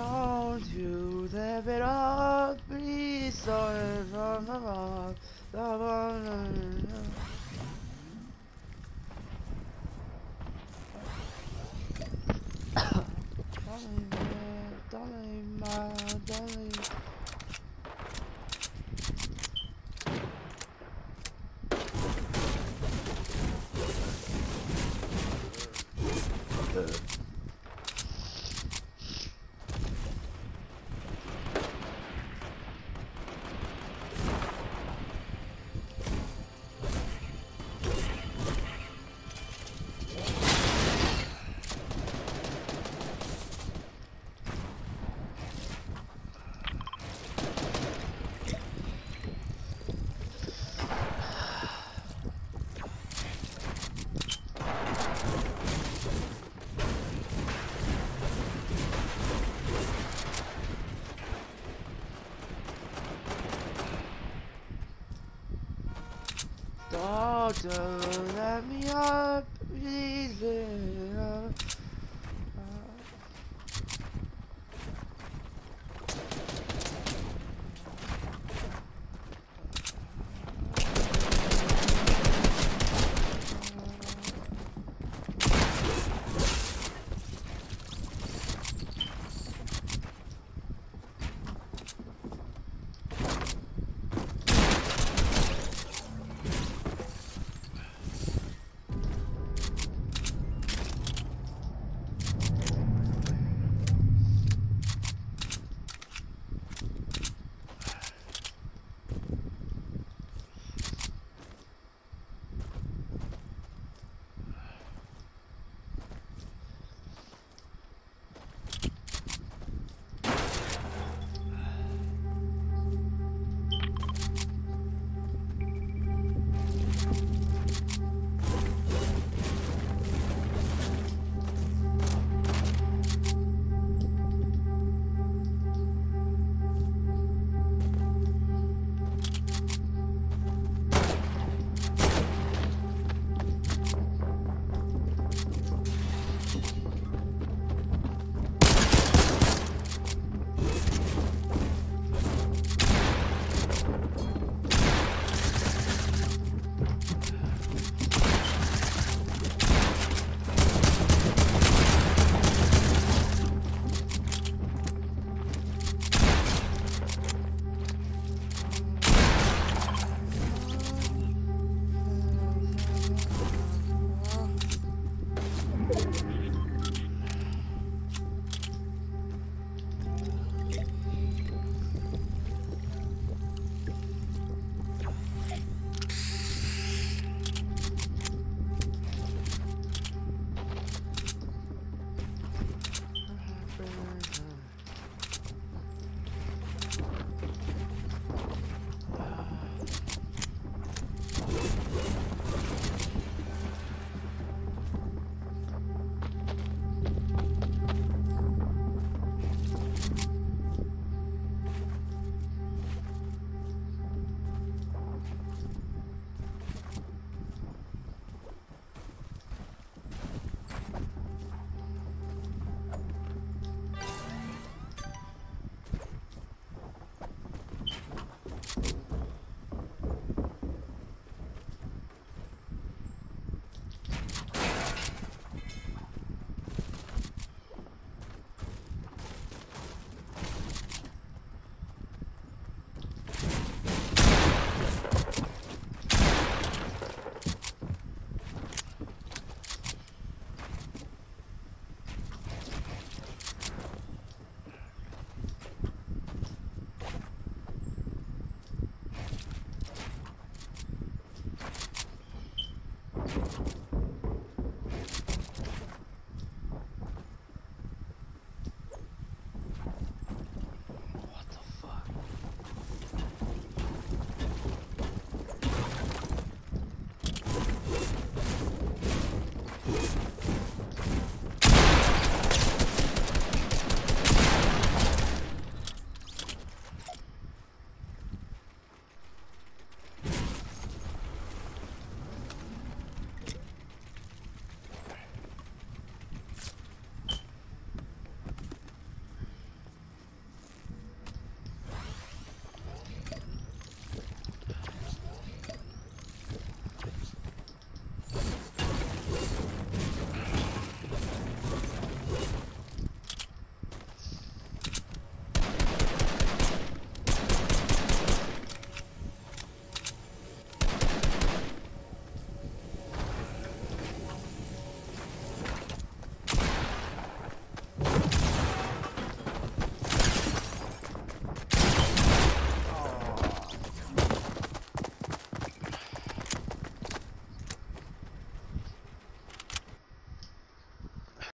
Don't you live it up, please, the rock, the one- Don't leave me, don't leave don't leave. Oh, don't let me up, please. uh,